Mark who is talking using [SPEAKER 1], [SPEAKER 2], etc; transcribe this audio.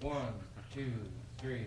[SPEAKER 1] One, two, three.